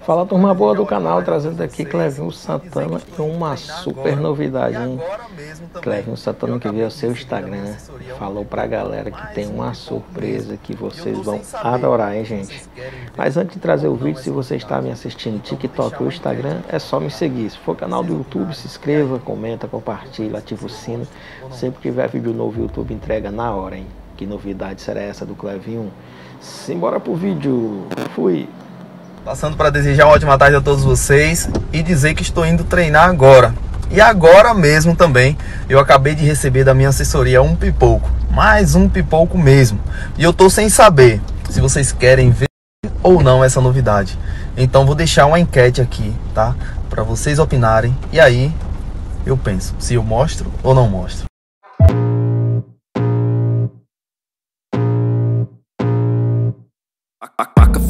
Fala turma boa do canal, trazendo aqui Clevinho Santana e uma super novidade, hein? Clevinho Santana que veio ao seu Instagram, falou pra galera que tem uma surpresa que vocês vão adorar, hein gente? Mas antes de trazer o vídeo, se você está me assistindo TikTok ou Instagram, é só me seguir. Se for canal do YouTube, se inscreva, comenta, compartilha, ativa o sino. Sempre que tiver vídeo novo, o YouTube entrega na hora, hein? Que novidade será essa do Clevinho? Simbora pro vídeo. Fui! Passando para desejar uma ótima tarde a todos vocês e dizer que estou indo treinar agora. E agora mesmo também eu acabei de receber da minha assessoria um pipoco, mais um pipoco mesmo. E eu tô sem saber se vocês querem ver ou não essa novidade. Então vou deixar uma enquete aqui, tá? Para vocês opinarem e aí eu penso se eu mostro ou não mostro.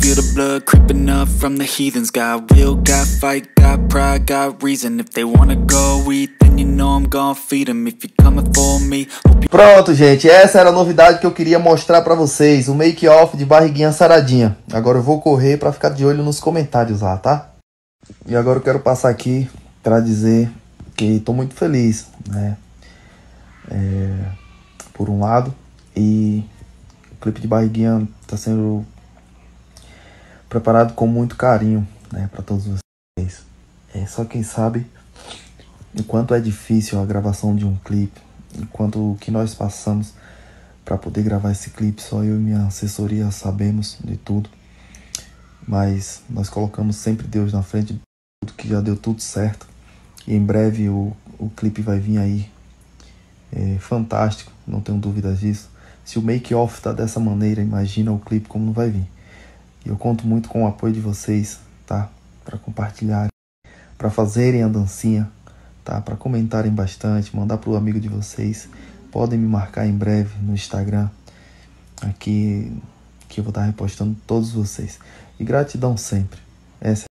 Feel the blood creeping up from the heathens Got will, got fight, got pride, got reason If they wanna go eat, then you know I'm gonna feed them If you're coming for me Pronto, gente, essa era a novidade que eu queria mostrar pra vocês O make-off de barriguinha saradinha Agora eu vou correr pra ficar de olho nos comentários lá, tá? E agora eu quero passar aqui pra dizer que tô muito feliz, né? É, por um lado, e o clipe de barriguinha tá sendo preparado com muito carinho, né, para todos vocês. É só quem sabe o quanto é difícil a gravação de um clipe, enquanto o que nós passamos para poder gravar esse clipe, só eu e minha assessoria sabemos de tudo. Mas nós colocamos sempre Deus na frente de tudo, que já deu tudo certo. E em breve o, o clipe vai vir aí. É fantástico, não tenho dúvidas disso. Se o make-off tá dessa maneira, imagina o clipe como não vai vir. E eu conto muito com o apoio de vocês, tá? Para compartilharem, para fazerem a dancinha, tá? Para comentarem bastante, mandar pro amigo de vocês. Podem me marcar em breve no Instagram, aqui que eu vou estar repostando todos vocês. E gratidão sempre. Essa